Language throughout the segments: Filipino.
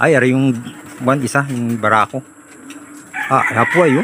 Ay, ari yung one isa, yung barako. Ah, hapo ayo.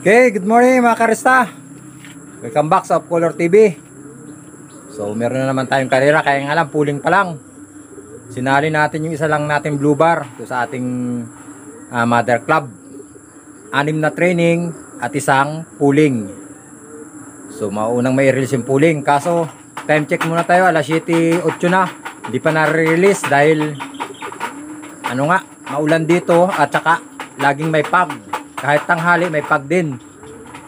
Okay, good morning mga karista. Welcome back sa Color TV. So, meron na naman tayong karera, kaya nga lang, pooling pa lang. Sinali natin yung isa lang natin blue bar sa ating ah, mother club. Anim na training at isang pooling. So, maunang may release yung pooling. Kaso, time check muna tayo, alas 7.08 na. Hindi pa na-release dahil ano nga, maulan dito at saka laging may pag. Kahit tanghali may pag din.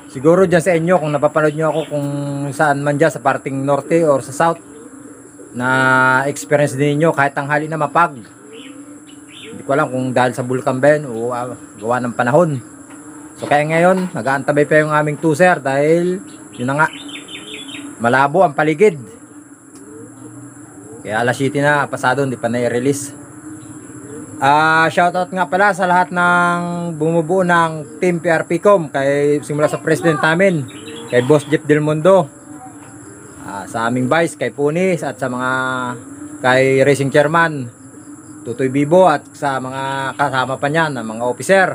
Siguro dyan sa inyo, kung napapanood nyo ako kung saan man dyan, sa parting norte or sa south, na experience din niyo kahit tanghali na mapag. Hindi ko alam kung dahil sa bulkan ba yun o ah, gawa ng panahon. So kaya ngayon, nag-aantabay pa yung aming tuser dahil yun na nga, malabo ang paligid. Kaya alas 7 na, pasado, hindi pa na-release. Ah, shoutout nga pala sa lahat ng bumubuo ng Team PRPcom kay simula sa president namin, kay Boss Jeff Del Mundo. Ah, sa aming vice kay Punis at sa mga kay racing chairman Tutoy Bibo at sa mga kasama pa niyan, ng mga officer.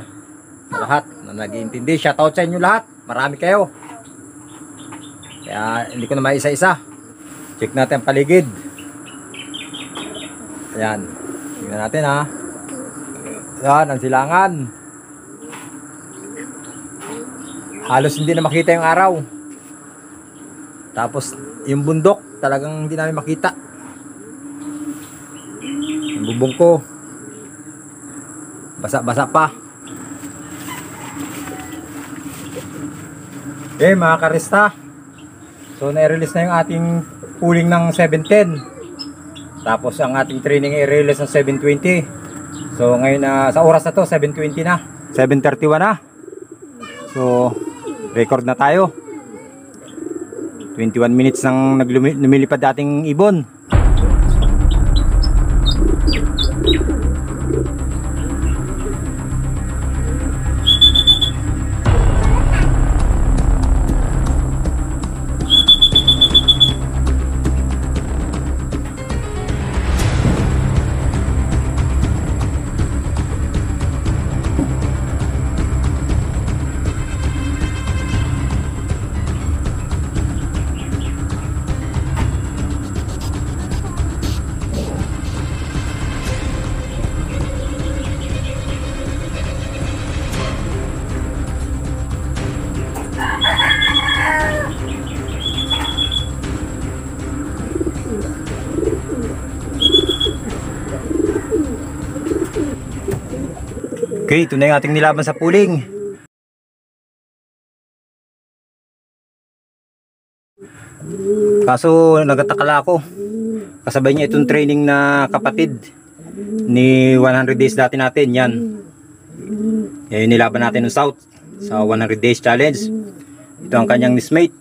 Sa lahat na nag-iintindi, shoutout sa inyo lahat. Marami kayo. Kaya hindi ko na maisa-isa. Check natin ang paligid. Ayan. Tingnan natin ha. Yan, ang silangan. Halos hindi na makita yung araw. Tapos, yung bundok, talagang hindi namin makita. Yung bubong ko. Basa-basa pa. Okay, mga karista. So, na-release na yung ating pooling ng 710. Tapos, ang ating training i-release ng 720. So ngayon na sa oras na to 7:20 na. 7:31 na. So record na tayo. 21 minutes nang naglumilipad dating ibon. Okay, ito na yung ating nilaban sa pooling. Kaso nagatakala ako. Kasabay niya itong training na kapatid ni 100 days dati natin. Yan. Yan yung nilaban natin ng South sa 100 days challenge. Ito ang kanyang nismate.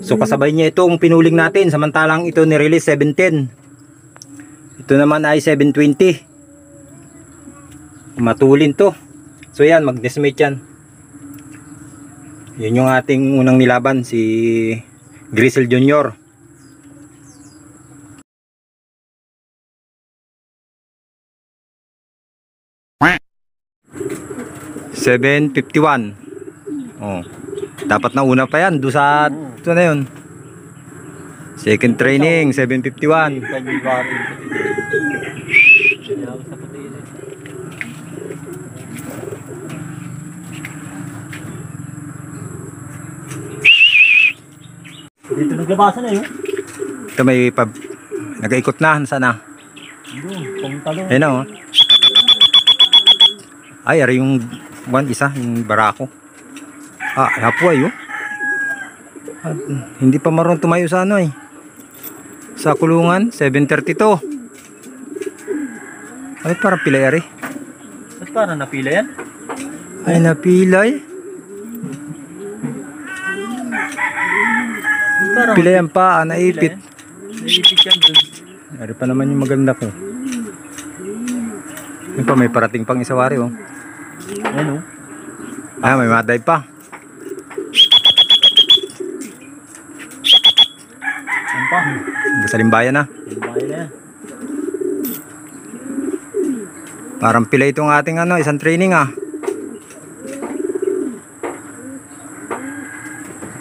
So kasabay niya itong pinuling natin samantalang ito ni-release 710. Ito naman ay 720. Matulin to. So yan, mag-nismate yan. Yun yung ating unang nilaban si Grisel Jr. Seven fifty one. Oh. Dapat na una pa yan. Do sa ito na yun. Second training, 751. Dito naglabasan na yun. Ito may pab... Nag-ikot na. Sana. Doon, pumunta doon. Ayun na oh. Ay, ari yung one isa, yung barako. Ah, hapo ayo. At hindi pa marunong tumayo sa ano eh. Sa kulungan, 732. Ay, parang pilay ari. Ba't parang napila yan? Ay, napilay. Parang Pilayan pa, ah, naipit. naipit yan dun. Ari pa naman yung maganda ko. Yun pa, may parating pang isa wari oh. Ayan o. Ah, may maday pa. Ayan pa. Hanggang sa limbayan na. Bahay na yan. Parang pilay itong ating ano, isang training ah.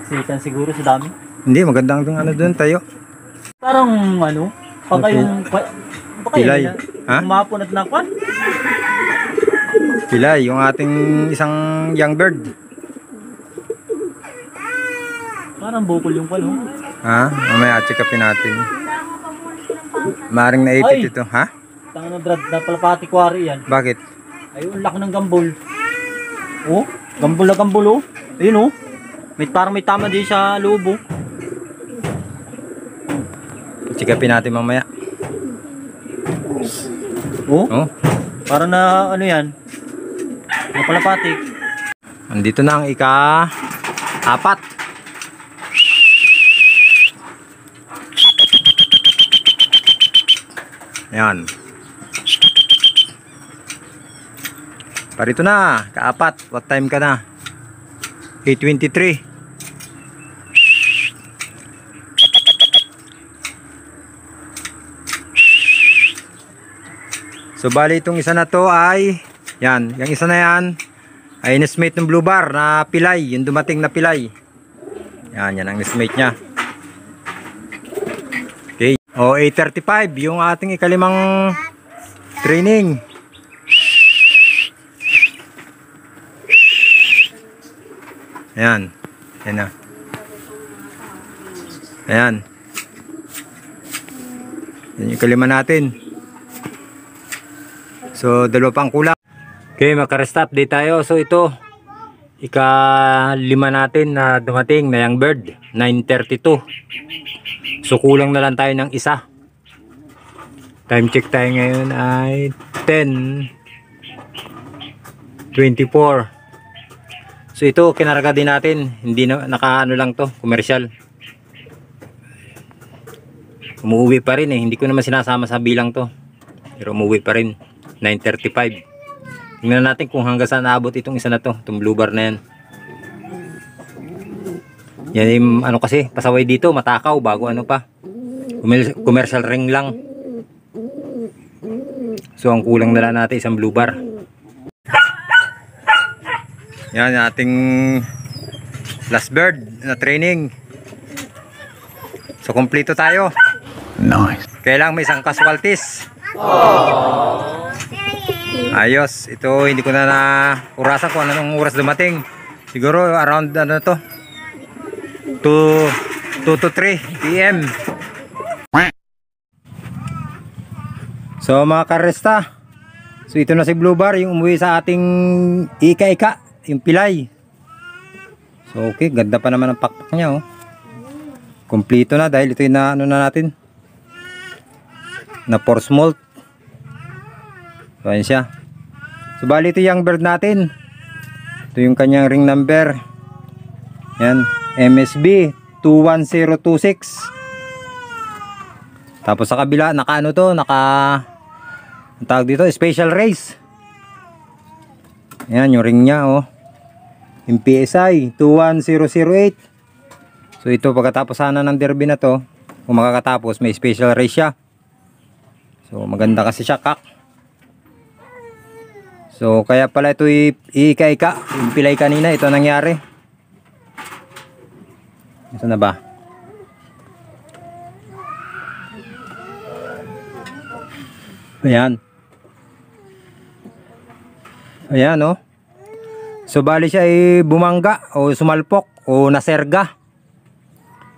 Sikan siguro sa dami. Hindi, magandang itong ano doon tayo. Parang ano, pagka Okay. yung... Pa, baka Pilay. yun Ha? Umapon at nakwan. Pilay, yung ating isang young bird. Parang bukol yung palo. Ha? Mamaya check upin natin. Maring Ay! ito, ha? Tanga na drad na palapati kwari yan. Bakit? Ayun, laki ng gambol. Oh, gambol na gambol oh. Ayun oh. May parang may tama din sa loob upin natin mamaya. Oh, Oh, para na ano yan. Na palapatik. andito na ang ika apat. Ayan. Parito na, kaapat. What time ka na? 8.23. So bali itong isa na to ay yan, yung isa na yan ay nesmate ng blue bar na pilay, yung dumating na pilay. Yan, yan ang nesmate niya. Okay. O 835 yung ating ikalimang training. Ayan. Ayan na. Ayan. Yan yung kalima natin. So, dalawa pang kulang. Okay, magka-rest update tayo. So, ito, ika-lima natin na dumating na young bird, 9.32. So, kulang na lang tayo ng isa. Time check tayo ngayon ay 10.24. So, ito, kinarga din natin. Hindi na, naka-ano lang to, commercial. Umuwi pa rin eh. Hindi ko naman sinasama sa bilang to. Pero umuwi pa rin. 9.35 Tingnan natin kung hanggang saan naabot itong isa na to itong blue bar na yan. Yan yung ano kasi pasaway dito matakaw bago ano pa. Commer- commercial ring lang. So ang kulang na lang natin isang blue bar. Yan yung ating last bird na training. So kompleto tayo. Nice. Kailang may isang casualties Ayos, ito hindi ko na na urasan kung anong oras dumating. Siguro around ano to? 2 2 to 3 PM. So mga karesta. So ito na si Blue Bar yung umuwi sa ating ika-ika, yung pilay. So okay, ganda pa naman ang pakpak niya oh. Kompleto na dahil ito yung na ano na natin. Na force malt. So ayan siya. So bali ito yung bird natin. Ito yung kanyang ring number. Yan. MSB 21026. Tapos sa kabila naka ano to, naka ang tawag dito, special race. Yan yung ring niya oh. Yung PSI 21008. So ito pagkatapos sana ng derby na to, kung makakatapos may special race siya. So maganda kasi siya kak. So kaya pala ito ika-ika, yung pilay kanina, ito nangyari. Ito na ba? Ayan. Ayan oh. So bali siya ay bumangga o sumalpok o naserga.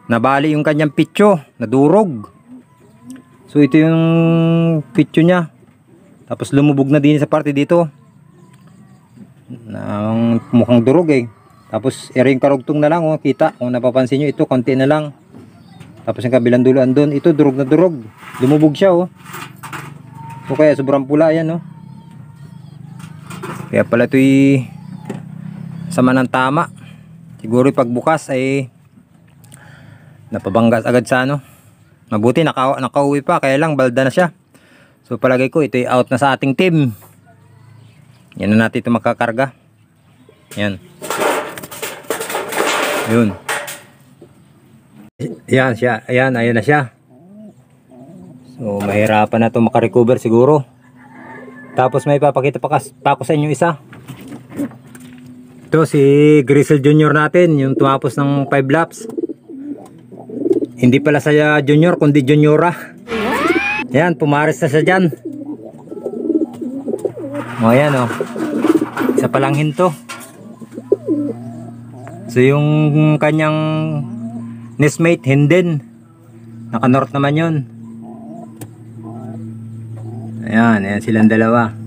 Nabali yung kanyang pityo, nadurog. So ito yung pityo niya. Tapos lumubog na din sa parte dito. Nang mukhang durog eh. Tapos ering karugtong na lang oh, kita kung napapansin nyo ito konti na lang. Tapos yung kabilang dulo andun, ito durog na durog. Lumubog siya oh. So kaya sobrang pula yan oh. Kaya pala ito'y sama ng tama. Siguro pagbukas ay napabanggas agad sa ano. Mabuti naka, nakauwi pa kaya lang balda na siya. So palagay ko ito'y out na sa ating team. Yan na natin ito makakarga. Yan. Yun. Yan siya. Ayan, ayan na siya. So, mahirapan na ito makarecover siguro. Tapos may papakita pa, pa ako sa inyo isa. Ito si Grisel Junior natin, yung tumapos ng 5 laps. Hindi pala saya junior, kundi juniora. Ayan, pumares na siya dyan. O, ayan o. Isa pa lang hinto. So, yung kanyang nestmate, Hinden. Naka-north naman yun. Ayan, ayan silang dalawa.